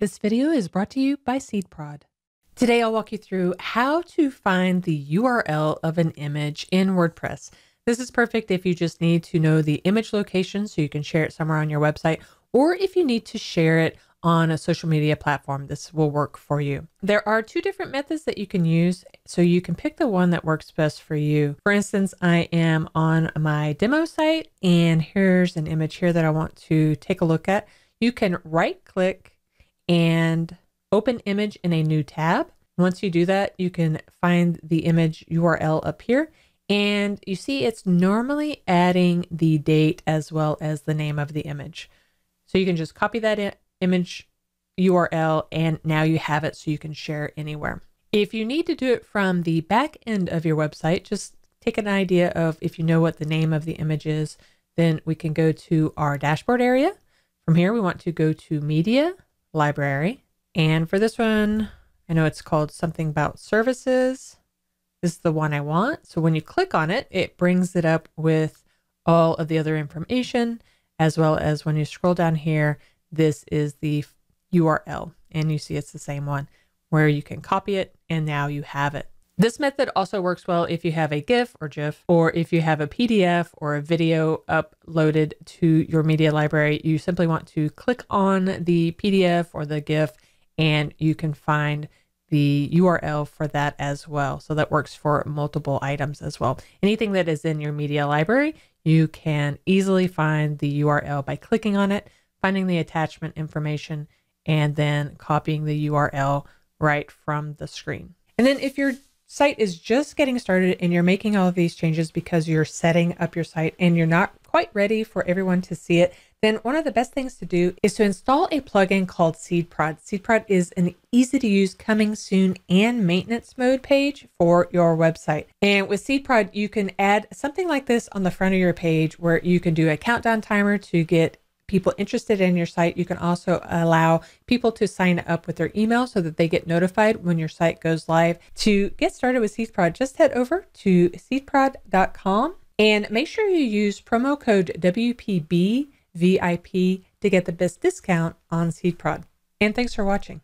This video is brought to you by SeedProd. Today I'll walk you through how to find the URL of an image in WordPress. This is perfect if you just need to know the image location so you can share it somewhere on your website, or if you need to share it on a social media platform, this will work for you. There are two different methods that you can use, so you can pick the one that works best for you. For instance, I am on my demo site, and here's an image here that I want to take a look at. You can right click and open image in a new tab. Once you do that, you can find the image URL up here. And you see it's normally adding the date as well as the name of the image. So you can just copy that image URL and now you have it so you can share anywhere. If you need to do it from the back end of your website, just take an idea of if you know what the name of the image is, then we can go to our dashboard area. From here, we want to go to media, library. And for this one, I know it's called something about services. This is the one I want. So when you click on it, it brings it up with all of the other information, as well as when you scroll down here, this is the URL. And you see it's the same one where you can copy it and now you have it. This method also works well if you have a GIF or GIF, or if you have a PDF or a video uploaded to your media library. You simply want to click on the PDF or the GIF and you can find the URL for that as well. So that works for multiple items as well. Anything that is in your media library, you can easily find the URL by clicking on it, finding the attachment information, and then copying the URL right from the screen. And then if you're site is just getting started and you're making all of these changes because you're setting up your site and you're not quite ready for everyone to see it, then one of the best things to do is to install a plugin called SeedProd. SeedProd is an easy to use coming soon and maintenance mode page for your website. And with SeedProd, you can add something like this on the front of your page where you can do a countdown timer to get people interested in your site. You can also allow people to sign up with their email so that they get notified when your site goes live. To get started with SeedProd, just head over to seedprod.com and make sure you use promo code WPBVIP to get the best discount on SeedProd. And thanks for watching.